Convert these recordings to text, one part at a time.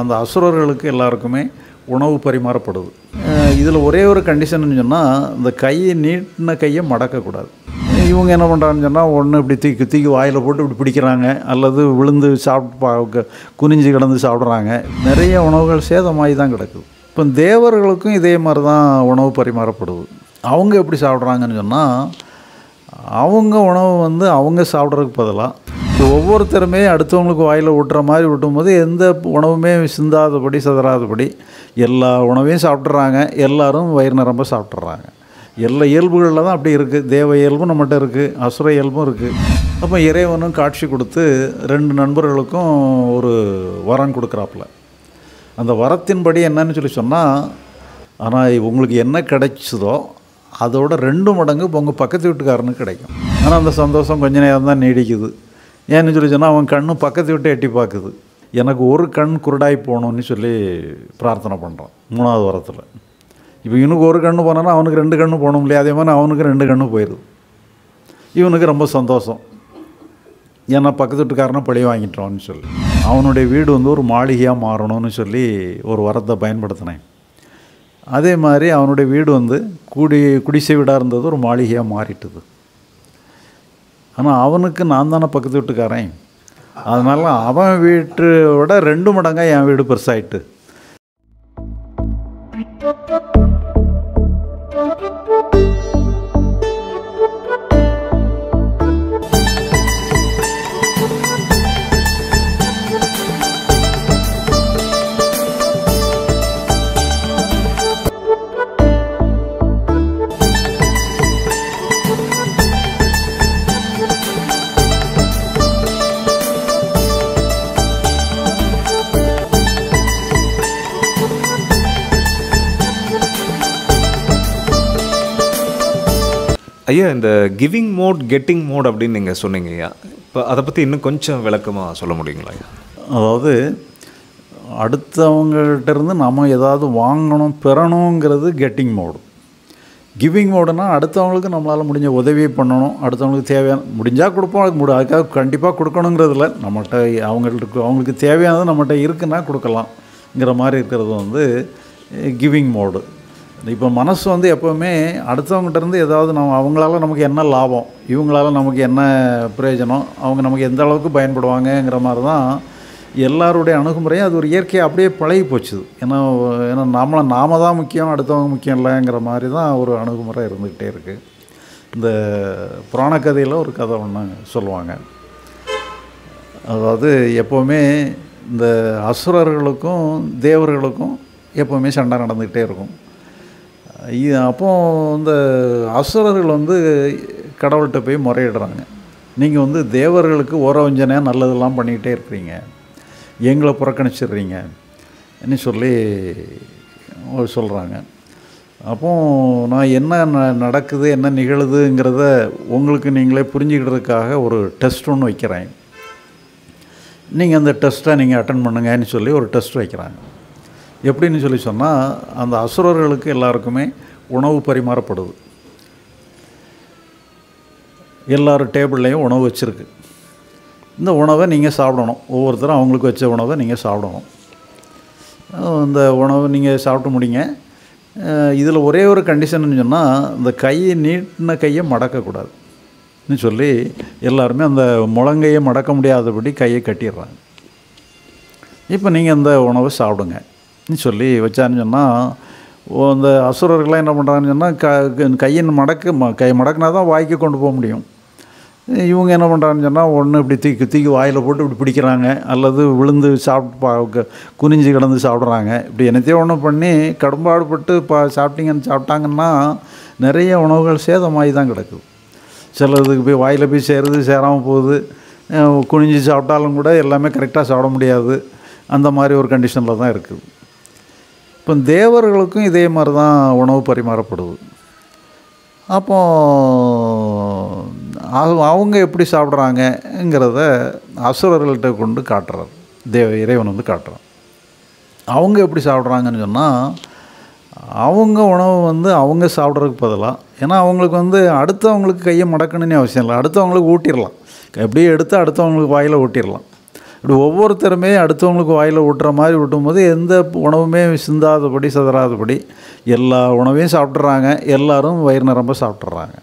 அந்த அசுரர்களுக்கு எல்லாருக்குமே உணவு பரிமாறப்படுது. இதில் ஒரே ஒரு கண்டிஷன் சொன்னால் இந்த கையை நீட்டின கையை மடக்கக்கூடாது. இவங்க என்ன பண்ணுறாங்கன்னு சொன்னால் ஒன்று இப்படி தூக்கி தூக்கி வாயில் போட்டு இப்படி பிடிக்கிறாங்க அல்லது விழுந்து சாப்பிட்டு பா குனிஞ்சு கிடந்து சாப்பிட்றாங்க. நிறைய உணவுகள் சேதமாகி தான் கிடக்குது. இப்போ தேவர்களுக்கும் இதே மாதிரி தான் உணவு பரிமாறப்படுது. அவங்க எப்படி சாப்பிட்றாங்கன்னு சொன்னால் அவங்க உணவு வந்து அவங்க சாப்பிட்றதுக்கு பதிலாக ஒவ்வொருத்தருமே அடுத்தவங்களுக்கு வாயில் ஊட்டுற மாதிரி ஊட்டும்போது எந்த உணவுமே சிந்தாதபடி சிதறாதபடி எல்லா உணவையும் சாப்பிட்றாங்க எல்லாரும் வயிறு நிரம்ப சாப்பிட்றாங்க எல்லா இயல்புகளில் தான் அப்படி இருக்குது தேவ இயல்பும் நம்மகிட்ட இருக்குது அசுர இயல்பும் இருக்குது அப்போ இறைவனும் காட்சி கொடுத்து ரெண்டு நண்பர்களுக்கும் ஒரு வரம் கொடுக்குறாப்புல. அந்த வரத்தின்படி என்னன்னு சொல்லி சொன்னால் ஆனால் உங்களுக்கு என்ன கிடைச்சதோ அதோட ரெண்டு மடங்கு உங்கள் பக்கத்து வீட்டுக்காரனுக்கு கிடைக்கும். ஆனால் அந்த சந்தோஷம் கொஞ்ச நேரம் தான் நீடிக்குது. ஏன்னு சொல்லி சொன்னால் அவன் கண்ணு பக்கத்து விட்டு எட்டி பார்க்குது. எனக்கு ஒரு கண் குருடாய் போகணும்னு சொல்லி பிரார்த்தனை பண்ணுறான் மூணாவது வாரத்தில். இப்போ இவனுக்கு ஒரு கண்ணு போனோன்னா அவனுக்கு ரெண்டு கண்ணு போகணும் இல்லையா? அதே மாதிரி அவனுக்கு ரெண்டு கண்ணு போயிடுது இவனுக்கு ரொம்ப சந்தோஷம். ஏன்னா பக்கத்து வீட்டுக்காரனை பழி வாங்கிட்டோன்னு சொல்லி. அவனுடைய வீடு வந்து ஒரு மாளிகையாக மாறணும்னு சொல்லி ஒரு வரத்தை பயன்படுத்தினேன். அதே மாதிரி அவனுடைய வீடு வந்து குடி குடிசை வீடாக இருந்தது ஒரு மாளிகையாக மாறிட்டுது. ஆனால் அவனுக்கு நான் தானே பக்கத்து வீட்டுக்காரன். அதனால் அவன் வீட்டை விட ரெண்டு மடங்காக என் வீடு பெருசாயிட்டு. ஐயா இந்த கிவிங் மோட் கெட்டிங் மோட் அப்படின்னு நீங்கள் சொன்னீங்க ஐயா. இப்போ அதை பற்றி இன்னும் கொஞ்சம் விளக்கமாக சொல்ல முடியுங்களா ஐயா? அதாவது அடுத்தவங்கள்ட்ட இருந்து நம்ம ஏதாவது வாங்கணும் பெறணுங்கிறது கெட்டிங் மோடு கிவிங் மோடுனா அடுத்தவங்களுக்கு நம்மளால் முடிஞ்ச உதவியை பண்ணணும் அடுத்தவங்களுக்கு தேவையான முடிஞ்சால் கொடுப்போம் அதுக்கு முடி அதுக்காக கண்டிப்பாக கொடுக்கணுங்கிறதுல நம்மகிட்ட அவங்களுக்கு அவங்களுக்கு தேவையானது நம்மகிட்ட இருக்குன்னா கொடுக்கலாம்ங்கிற மாதிரி இருக்கிறது வந்து கிவிங் மோடு இப்போ மனசு வந்து எப்போவுமே அடுத்தவங்ககிட்ட இருந்து ஏதாவது நம்ம அவங்களால நமக்கு என்ன லாபம் இவங்களால நமக்கு என்ன பிரயோஜனம் அவங்க நமக்கு எந்த அளவுக்கு பயன்படுவாங்கங்கிற மாதிரி தான் எல்லாருடைய அணுகுமுறையும் அது ஒரு இயற்கையாக அப்படியே பழகி போச்சுது. ஏன்னா ஏன்னா நம்மளை நாம தான் முக்கியம் அடுத்தவங்க முக்கியம் இல்லைங்கிற மாதிரி தான் ஒரு அணுகுமுறை இருந்துக்கிட்டே இருக்குது இந்த புராண கதையில் ஒரு கதை ஒன்று சொல்லுவாங்க. அதாவது எப்போவுமே இந்த அசுரர்களுக்கும் தேவர்களுக்கும் எப்போவுமே சண்டை நடந்துக்கிட்டே இருக்கும். அப்போ இந்த அசுரர்கள் வந்து கடவுள்கிட்ட போய் முறையிடுறாங்க. நீங்கள் வந்து தேவர்களுக்கு ஓரவஞ்சனையாக நல்லதெல்லாம் பண்ணிக்கிட்டே இருக்கிறீங்க. எங்களை புறக்கணிச்சிடுறீங்க. என்ன சொல்லி சொல்கிறாங்க அப்போ நான் என்ன ந- நடக்குது என்ன நிகழுதுங்கிறத உங்களுக்கு நீங்களே புரிஞ்சுக்கிறதுக்காக ஒரு டெஸ்ட் ஒன்று வைக்கிறேன். நீங்கள் அந்த டெஸ்ட்டை நீங்கள் அட்டன் பண்ணுங்கன்னு சொல்லி ஒரு டெஸ்ட் வைக்கிறாங்க. எப்படின்னு சொல்லி சொன்னால் அந்த அசுரர்களுக்கு எல்லாருக்குமே உணவு பரிமாறப்படுது. எல்லோரும் டேபிள்லேயும் உணவு வச்சுருக்கு. இந்த உணவை நீங்கள் சாப்பிடணும். ஒவ்வொருத்தரும் அவங்களுக்கு வச்ச உணவை நீங்கள் சாப்பிடணும். இந்த உணவை நீங்கள் சாப்பிட்டு முடிங்க. இதில் ஒரே ஒரு கண்டிஷன் சொன்னால் இந்த கையை நீட்டின கையை மடக்கக்கூடாதுன்னு சொல்லி எல்லாருமே அந்த முழங்கையை மடக்க முடியாதபடி கையை கட்டிடுறாங்க. இப்போ நீங்கள் அந்த உணவை சாப்பிடுங்க. சொல்லி வச்சான்னு சொன்னால் அந்த அசுரர்கள்லாம் என்ன பண்ணுறாங்கன்னு சொன்னால் க கையின் மடக்கு ம கை மடக்குனா தான் வாய்க்கு கொண்டு போக முடியும். இவங்க என்ன பண்ணுறாங்கன்னு சொன்னால் ஒன்று இப்படி தூக்கி தூக்கி வாயில் போட்டு இப்படி பிடிக்கிறாங்க அல்லது விழுந்து சாப்பிட்டு பா க- குனிஞ்சு கிடந்து சாப்பிட்றாங்க. இப்படி என்னத்தையோ ஒன்று பண்ணி கடும்பாடுபட்டு பா சாப்பிட்டீங்கன்னு சாப்பிட்டாங்கன்னா நிறைய உணவுகள் சேதமாகி தான் கிடக்குது சிலதுக்கு போய் வாயில் போய் சேருது சேராமல் போகுது. குனிஞ்சு சாப்பிட்டாலும் கூட எல்லாமே கரெக்டாக சாப்பிட முடியாது. அந்த மாதிரி ஒரு கண்டிஷனில் தான் இருக்குது. இப்போ தேவர்களுக்கும் இதே மாதிரி தான் உணவு பரிமாறப்படுது. அப்போ அவங்க- அவங்க எப்படி சாப்பிட்றாங்கங்கிறத அசுரர்கள்ட்ட கொண்டு காட்டுறார். தேவ இறைவன் வந்து காட்டுறான். அவங்க எப்படி சாப்பிட்றாங்கன்னு சொன்னால் அவங்க உணவு வந்து அவங்க சாப்பிட்றதுக்கு பதிலாக ஏன்னா அவங்களுக்கு வந்து அடுத்தவங்களுக்கு கையை மடக்கணும்னு அவசியம் இல்லை. அடுத்தவங்களுக்கு ஊட்டிடலாம். எப்படியே எடுத்து அடுத்தவங்களுக்கு வாயில் ஊட்டிடலாம். இப்படி ஒவ்வொருத்தருமே அடுத்தவங்களுக்கு வாயில் ஊட்டுற மாதிரி ஊட்டும்போது எந்த உணவுமே சிந்தாதபடி சிதறாதபடி எல்லா உணவையும் சாப்பிட்றாங்க எல்லாரும் வயிறு நிரம்ப சாப்பிட்றாங்க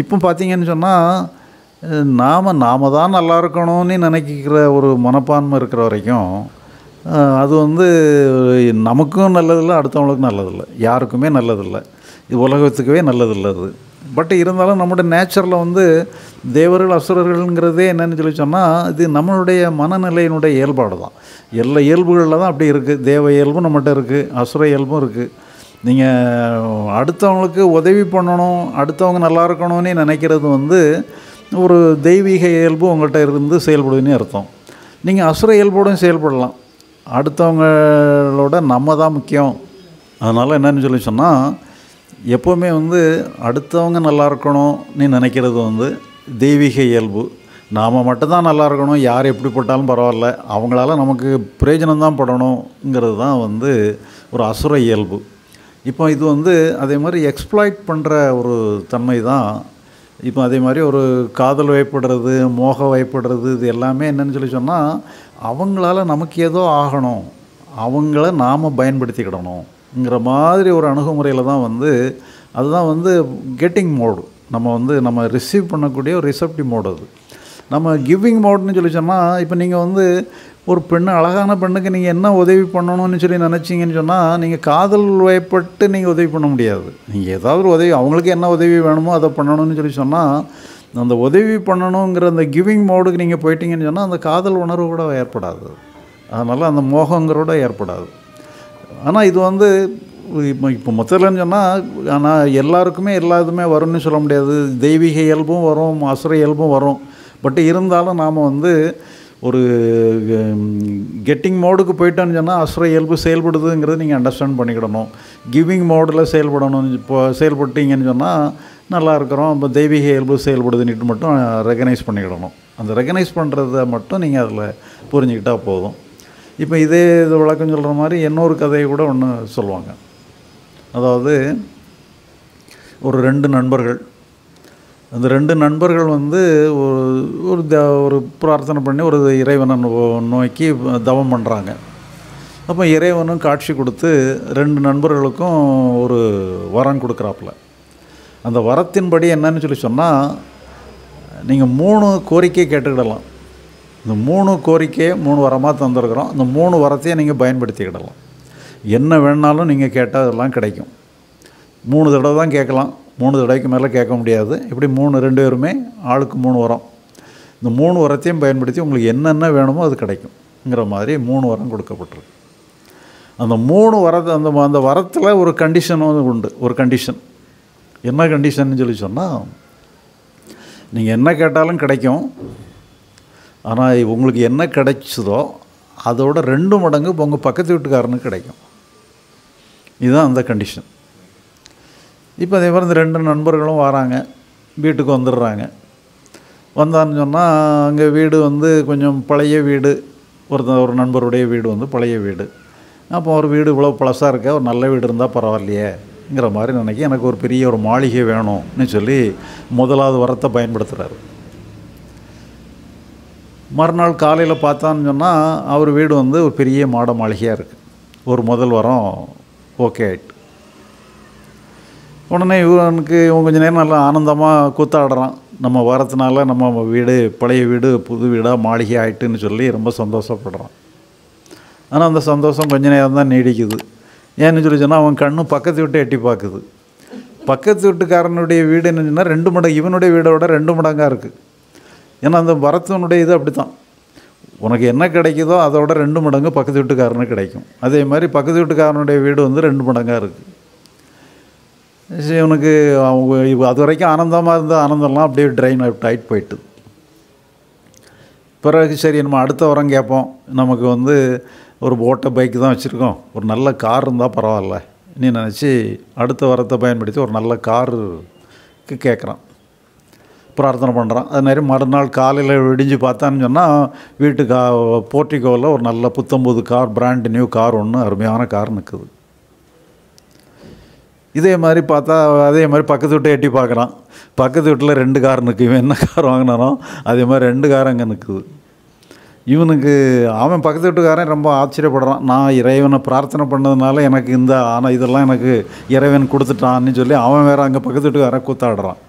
இப்போ பார்த்தீங்கன்னு சொன்னால் நாம் நாம தான் நல்லா இருக்கணும்னு நினைக்கிற ஒரு மனப்பான்மை இருக்கிற வரைக்கும் அது வந்து நமக்கும் நல்லதில்லை அடுத்தவங்களுக்கும் நல்லதில்லை. யாருக்குமே நல்லதில்லை. இது உலகத்துக்கவே நல்லதில்லை அது. பட் இருந்தாலும் நம்முடைய நேச்சரில் வந்து தேவர்கள் அசுரர்கள்ங்கிறதே என்னன்னு சொல்லி சொன்னால் இது நம்மளுடைய மனநிலையினுடைய இயல்பாடு தான் எல்லா இயல்புகளில் தான் அப்படி இருக்குது தேவ இயல்பும் நம்மகிட்ட இருக்குது அசுர இயல்பும் இருக்குது நீங்கள் அடுத்தவங்களுக்கு உதவி பண்ணணும் அடுத்தவங்க நல்லா இருக்கணும்னு நினைக்கிறது வந்து ஒரு தெய்வீக இயல்பு உங்கள்கிட்ட இருந்து செயல்படுதுன்னு அர்த்தம். நீங்கள் அசுர இயல்போடும் செயல்படலாம். அடுத்தவங்களோட நம்ம தான் முக்கியம். அதனால் என்னன்னு சொல்லி சொன்னால் எப்போவுமே வந்து அடுத்தவங்க நல்லா இருக்கணும்னு நினைக்கிறது வந்து தெய்வீக இயல்பு. நாம் மட்டும்தான் நல்லா இருக்கணும் யார் எப்படிப்பட்டாலும் பரவாயில்ல. அவங்களால நமக்கு பிரயோஜனம் தான் படணுங்கிறது தான் வந்து ஒரு அசுர இயல்பு. இப்போ இது வந்து அதே மாதிரி எக்ஸ்ப்ளாய்ட் பண்ணுற ஒரு தன்மை தான். இப்போ அதே மாதிரி ஒரு காதல் வயப்படுறது மோக வயப்படுறது இது எல்லாமே என்னன்னு சொல்லி சொன்னால் அவங்களால நமக்கு ஏதோ ஆகணும். அவங்கள நாம் பயன்படுத்திக்கிடணும். ங்கிற மாதிரி ஒரு அணுகுமுறையில் தான் வந்து அதுதான் வந்து கெட்டிங் மோடு நம்ம வந்து நம்ம ரிசீவ் பண்ணக்கூடிய ஒரு ரிசப்டிவ் மோடு அது. நம்ம கிவிங் மோடுன்னு சொல்லி சொன்னால் இப்போ நீங்கள் வந்து ஒரு பெண்ணு அழகான பெண்ணுக்கு நீங்கள் என்ன உதவி பண்ணணும்னு சொல்லி நினச்சிங்கன்னு சொன்னால் நீங்கள் காதல் வயப்பட்டு நீங்கள் உதவி பண்ண முடியாது. நீங்கள் ஏதாவது ஒரு உதவி அவங்களுக்கு என்ன உதவி வேணுமோ அதை பண்ணணும்னு சொல்லி சொன்னால் அந்த உதவி பண்ணணுங்கிற அந்த கிவிங் மோடுக்கு நீங்கள் போயிட்டீங்கன்னு சொன்னால் அந்த காதல் உணர்வு கூட ஏற்படாது. அதனால் அந்த மோகங்கிறோட ஏற்படாது. ஆனால் இது வந்து இப்போ இப்போ மொத்தத்துலன்னு சொன்னால் ஆனால் எல்லாருக்குமே எல்லா இதுவுமே வரும்னு சொல்ல முடியாது. தெய்வீக இயல்பும் வரும் அசுர இயல்பும் வரும். பட் இருந்தாலும் நாம் வந்து ஒரு கெட்டிங் மோடுக்கு போயிட்டோன்னு சொன்னால் அசுர இயல்பு செயல்படுதுங்கிறது நீங்கள் அண்டர்ஸ்டாண்ட் பண்ணிக்கிடணும். கிவிங் மோடில் செயல்படணும் இப்போ செயல்பட்டீங்கன்னு சொன்னால் நல்லா இருக்கிறோம் இப்போ தெய்வீக இயல்பு செயல்படுதுன்னுட்டு மட்டும் ரெகனைஸ் பண்ணிக்கிடணும். அந்த ரெகனைஸ் பண்ணுறத மட்டும் நீங்கள் அதில் புரிஞ்சுக்கிட்டால் போதும். இப்போ இதே இது விளக்கம் சொல்கிற மாதிரி இன்னொரு கதையை கூட ஒன்று சொல்லுவாங்க. அதாவது ஒரு ரெண்டு நண்பர்கள். அந்த ரெண்டு நண்பர்கள் வந்து ஒரு ஒரு த ஒரு பிரார்த்தனை பண்ணி ஒரு இறைவனை நோ- நோக்கி தவம் பண்ணுறாங்க அப்போ இறைவனும் காட்சி கொடுத்து ரெண்டு நண்பர்களுக்கும் ஒரு வரம் கொடுக்குறாப்புல. அந்த வரத்தின்படி என்னன்னு சொல்லி சொன்னால் நீங்கள் மூணு கோரிக்கை கேட்டுக்கிடலாம். இந்த மூணு கோரிக்கையை மூணு வரமாக தந்திருக்கிறோம். இந்த மூணு வரத்தையும் நீங்கள் பயன்படுத்திக்கிடலாம். என்ன வேணாலும் நீங்கள் கேட்டால் அதெல்லாம் கிடைக்கும். மூணு தடவை தான் கேட்கலாம். மூணு தடவைக்கு மேலே கேட்க முடியாது. இப்படி மூணு ரெண்டு பேருமே ஆளுக்கு மூணு வரம். இந்த மூணு வரத்தையும் பயன்படுத்தி உங்களுக்கு என்னென்ன வேணுமோ அது கிடைக்குங்கிற மாதிரி மூணு வரம் கொடுக்கப்பட்டிருக்கு. அந்த மூணு வரத்தை அந்த அந்த வரத்தில் ஒரு கண்டிஷன் வந்து உண்டு. ஒரு கண்டிஷன் என்ன கண்டிஷன் சொல்லி சொன்னால் நீங்கள் என்ன கேட்டாலும் கிடைக்கும். ஆனால் உங்களுக்கு என்ன கிடைச்சதோ அதோட ரெண்டு மடங்கு உங்கள் பக்கத்து வீட்டுக்காரனுக்கு கிடைக்கும். இதுதான் அந்த கண்டிஷன் இப்போ அதே மாதிரி இந்த ரெண்டு நண்பர்களும் வராங்க வீட்டுக்கு வந்துடுறாங்க. வந்தான்னு சொன்னால் அங்கே வீடு வந்து கொஞ்சம் பழைய வீடு ஒருத்த ஒரு நண்பருடைய வீடு வந்து பழைய வீடு. அப்போ ஒரு வீடு இவ்வளோ பழசாக இருக்க ஒரு நல்ல வீடு இருந்தால் பரவாயில்லையேங்கிற மாதிரி நினைக்கி எனக்கு ஒரு பெரிய ஒரு மாளிகை வேணும்னு சொல்லி முதலாவது வரத்தை பயன்படுத்துகிறாரு மறுநாள் காலையில் பார்த்தான்னு சொன்னால் அவர் வீடு வந்து ஒரு பெரிய மாட மாளிகையாக இருக்குது ஒரு முதல் வாரம் ஓகே ஆயிட்டு. உடனே இவனுக்கு இவன் கொஞ்ச நேரம் நல்லா ஆனந்தமாக கூத்தாடுறான். நம்ம வரத்துனால நம்ம வீடு பழைய வீடு புது வீடாக மாளிகை ஆகிட்டுன்னு சொல்லி ரொம்ப சந்தோஷப்படுறான். ஆனால் அந்த சந்தோஷம் கொஞ்ச நேரம் தான் நீடிக்குது. ஏன்னு சொல்லி சொன்னால் அவன் கண்ணு பக்கத்து விட்டு எட்டி பார்க்குது. பக்கத்து வீட்டுக்காரனுடைய வீடு என்ன சொன்னால் ரெண்டு மடங்கு இவனுடைய வீடோட ரெண்டு மடங்காக இருக்குது ஏன்னா அந்த வரத்தினுடைய இது அப்படி தான் உனக்கு என்ன கிடைக்குதோ அதோட ரெண்டு மடங்கு பக்கத்து வீட்டுக்காரனு கிடைக்கும். அதே மாதிரி பக்கத்து வீட்டுக்காரனுடைய வீடு வந்து ரெண்டு மடங்காக இருக்குது சரி இவனுக்கு அவங்க அது வரைக்கும் ஆனந்தமாக இருந்த ஆனந்தம்லாம் அப்படியே ட்ரெயின் டைட் போயிட்டு. பிறகு சரி நம்ம அடுத்த வாரம் கேட்போம். நமக்கு வந்து ஒரு ஓட்டை பைக்கு தான் வச்சுருக்கோம். ஒரு நல்ல கார் இருந்தால் பரவாயில்ல. நீ நினச்சி அடுத்த வரத்தை பயன்படுத்தி ஒரு நல்ல காருக்கு கேட்குறான். பிரார்த்தனை பண்ணுறான். அது மாதிரி மறுநாள் காலையில் விடிஞ்சு பார்த்தான்னு சொன்னால் வீட்டு கா போர்ட்டிகோவில் ஒரு நல்ல புத்தம்புது கார் பிராண்ட் நியூ கார் ஒன்று அருமையான கார் நிற்குது இதே மாதிரி பார்த்தா அதே மாதிரி பக்கத்து வீட்டை எட்டி பார்க்குறான். பக்கத்து வீட்டில் ரெண்டு கார் நிற்கு இவன் என்ன கார் வாங்கினானோ அதே மாதிரி ரெண்டு கார் அங்கே நிற்குது இவனுக்கு அவன் பக்கத்து வீட்டுக்காரன் ரொம்ப ஆச்சரியப்படுறான். நான் இறைவனை பிரார்த்தனை பண்ணதுனால எனக்கு இந்த ஆனால் இதெல்லாம் எனக்கு இறைவன் கொடுத்துட்டான்னு சொல்லி அவன் வேறு அங்கே பக்கத்து வீட்டுக்காரன் கூத்தாடுறான்.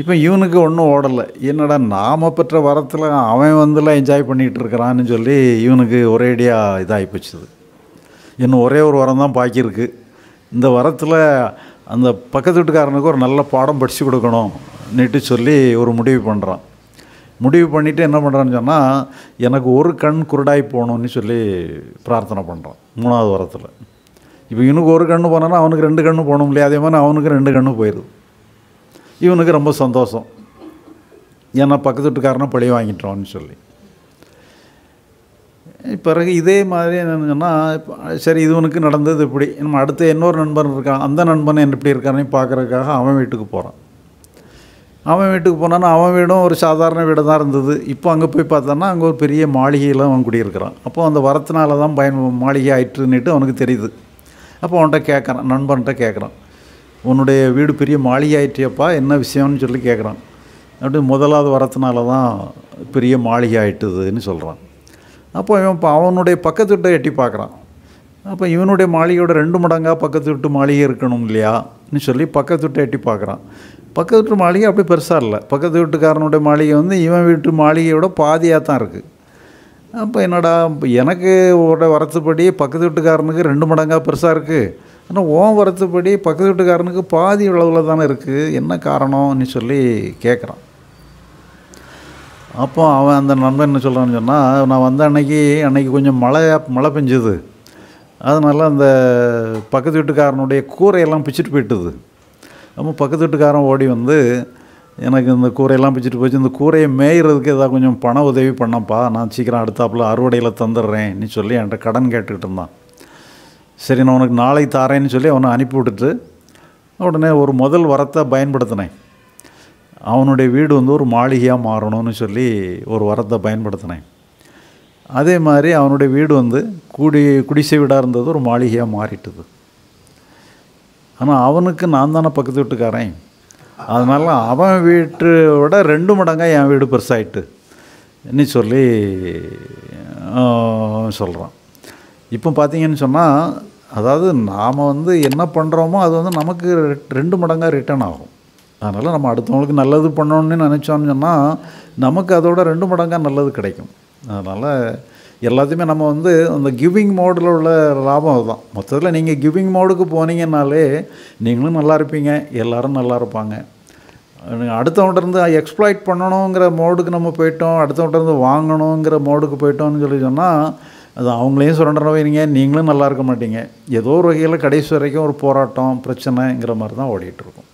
இப்போ இவனுக்கு ஒன்றும் ஓடலை. என்னடா நாம் பெற்ற வரத்தில் அவன் வந்துலாம் என்ஜாய் பண்ணிகிட்டு இருக்கிறான்னு சொல்லி இவனுக்கு ஒரேடியாக இதாகி போச்சுது. இன்னும் ஒரே ஒரு வரம் தான் பாக்கியிருக்கு இந்த வரத்தில் அந்த பக்கத்து வீட்டுக்காரனுக்கு ஒரு நல்ல பாடம் படித்து கொடுக்கணும் நிட்டு சொல்லி ஒரு முடிவு பண்ணுறான் முடிவு பண்ணிவிட்டு என்ன பண்ணுறான்னு சொன்னால் எனக்கு ஒரு கண் குருடாய் போகணும்னு சொல்லி பிரார்த்தனை பண்ணுறான் மூணாவது வரத்தில். இப்போ இவனுக்கு ஒரு கண்ணு போனோன்னா அவனுக்கு ரெண்டு கண்ணு போகணும் இல்லையா அதே மாதிரி அவனுக்கு ரெண்டு கண்ணு போயிடுது இவனுக்கு ரொம்ப சந்தோஷம். ஏன்னா பக்கத்து வீட்டுக்காரனா பழி வாங்கிட்டோன்னு சொல்லி. பிறகு இதே மாதிரி என்னன்னு இப்போ சரி இதுவனுக்கு நடந்தது இப்படி. நம்ம அடுத்து இன்னொரு நண்பன் இருக்கான். அந்த நண்பன் என்ன இப்படி இருக்கானே பார்க்குறதுக்காக அவன் வீட்டுக்கு போகிறான் அவன் வீட்டுக்கு போனான்னா அவன் வீடும் ஒரு சாதாரண வீடு தான் இருந்தது. இப்போ அங்கே போய் பார்த்தோன்னா அங்கே ஒரு பெரிய மாளிகையில் அவன் குடியிருக்கிறான். அப்போ அந்த வரத்தினால தான் பயன் மாளிகை ஆயிட்டுன்னுட்டு அவனுக்கு தெரியுது. அப்போ அவன்கிட்ட கேட்குறான் நண்பன்கிட்ட கேட்குறான். உன்னுடைய வீடு பெரிய மாளிகையாயிட்டியப்பா என்ன விஷயம்னு சொல்லி கேட்குறான் அப்படி முதலாவது வரத்துனால தான் பெரிய மாளிகை ஆயிட்டுதுன்னு சொல்கிறான் அப்போ இவன் இப்போ அவனுடைய பக்கத்து வீட்டை எட்டி பார்க்குறான் அப்போ இவனுடைய மாளிகையோட ரெண்டு மடங்காக பக்கத்து வீட்டு மாளிகை இருக்கணும் இல்லையான்னு சொல்லி பக்கத்து வீட்டை எட்டி பார்க்குறான் பக்கத்து வீட்டு மாளிகை அப்படி பெருசாக இல்லை. பக்கத்து வீட்டுக்காரனுடைய மாளிகை வந்து இவன் வீட்டு மாளிகையோட பாதியாக தான் இருக்குது அப்போ என்னடா இப்போ எனக்கு ஒரு வரத்துப்படி பக்கத்து வீட்டுக்காரனுக்கு ரெண்டு மடங்காக பெருசாக இருக்குது ஆனால் ஓன் வரத்துப்படி பக்கத்து வீட்டுக்காரனுக்கு பாதி அளவில் தானே இருக்குது என்ன காரணம்னு சொல்லி கேட்குறான் அப்போ அவன் அந்த நண்பன் என்ன சொல்கிறான்னு சொன்னால் நான் வந்த அன்னைக்கு அன்னைக்கு கொஞ்சம் மழை மழை பெஞ்சுது. அதனால் அந்த பக்கத்து வீட்டுக்காரனுடைய கூரையெல்லாம் பிச்சுட்டு போயிட்டுது. அப்போ பக்கத்து வீட்டுக்காரன் ஓடி வந்து எனக்கு இந்த கூரையெல்லாம் பிச்சுட்டு போச்சு. இந்த கூரையை மேய்கிறதுக்கு ஏதாவது கொஞ்சம் பண உதவி பண்ணப்பா. நான் சீக்கிரம் அடுத்தாப்புல அறுவடையில் தந்துடுறேன். நீ சொல்லி என்கிட்ட கடன் கேட்டுக்கிட்டு இருந்தான். சரி நான் உனக்கு நாளை தாரேன்னு சொல்லி அவனை அனுப்பி விட்டுட்டு உடனே ஒரு முதல் வரத்தை பயன்படுத்தினேன். அவனுடைய வீடு வந்து ஒரு மாளிகையாக மாறணும்னு சொல்லி ஒரு வரத்தை பயன்படுத்தினேன். அதே மாதிரி அவனுடைய வீடு வந்து குடி குடிசை வீடாக இருந்தது ஒரு மாளிகையாக மாறிட்டுது. ஆனால் அவனுக்கு நான் தானே பக்கத்து வீட்டுக்காரன். அதனால் அவன் வீட்டோட விட ரெண்டு மடங்காக என் வீடு பெருசாகிட்டு நீ சொல்லி சொல்கிறான் இப்போ பார்த்தீங்கன்னு சொன்னால் அதாவது நாம் வந்து என்ன பண்ணுறோமோ அது வந்து நமக்கு ரெண்டு மடங்காக ரிட்டர்ன் ஆகும். அதனால் நம்ம அடுத்தவங்களுக்கு நல்லது பண்ணணும்னு நினச்சோன்னு சொன்னால் நமக்கு அதோட ரெண்டு மடங்காக நல்லது கிடைக்கும். அதனால் எல்லாத்தையுமே நம்ம வந்து அந்த கிவிங் மோடில் உள்ள லாபம் அதுதான். மொத்தத்தில் நீங்கள் கிவிங் மோடுக்கு போனீங்கன்னாலே நீங்களும் நல்லா இருப்பீங்க எல்லோரும் நல்லா இருப்பாங்க. அடுத்தவங்கிட்டருந்து எக்ஸ்ப்ளாய்ட் பண்ணணுங்கிற மோடுக்கு நம்ம போயிட்டோம் அடுத்தவங்கிட்டருந்து வாங்கணுங்கிற மோடுக்கு போயிட்டோம்னு சொல்லி சொன்னால் அது அவங்களையும் சுரண்டன வைங்க நீங்களும் நல்லா இருக்க மாட்டீங்க. ஏதோ ஒரு வகையில் கடைசி வரைக்கும் ஒரு போராட்டம் பிரச்சனைங்கிற மாதிரி தான் ஓடிட்டுருக்கும்